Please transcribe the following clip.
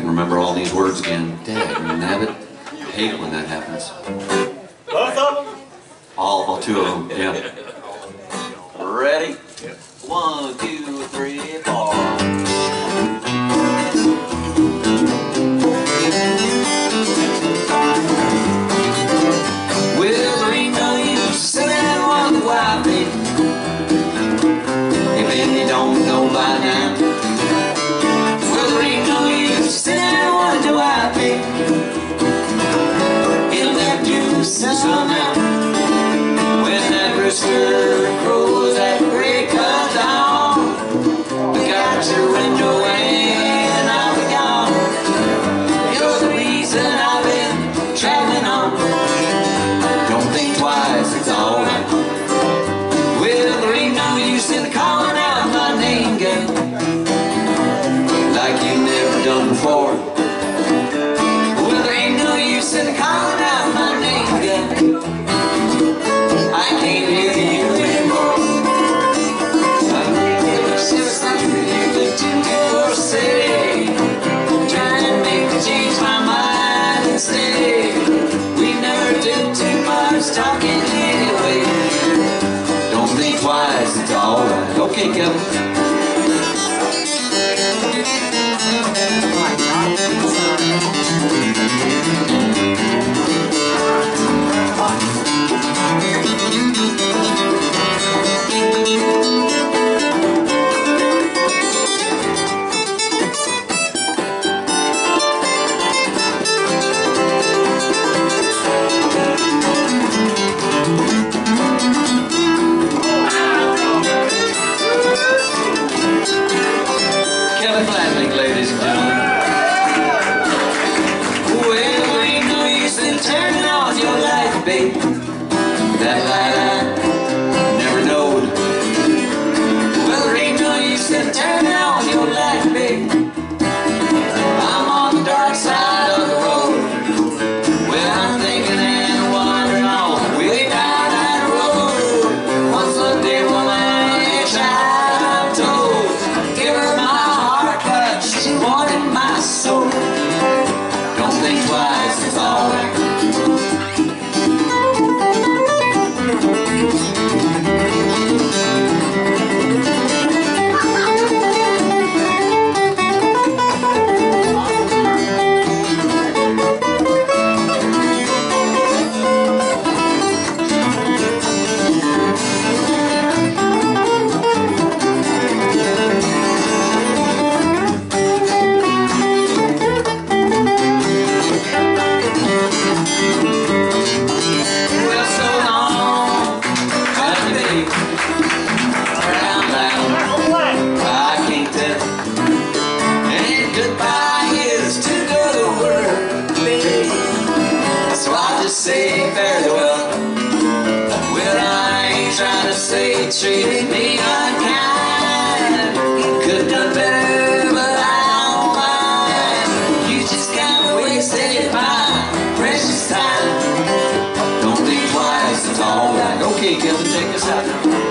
can remember all these words again. Dad, nabbit. Hate when that happens. Both of them? All, all two of them, yeah. Ready? One, two, three, four. circle Jacob lies is all treated me unkind. Could have done better, but I don't mind. You just kinda wasted my precious time. Don't think twice, it's alright. Okay, Kevin, take us out.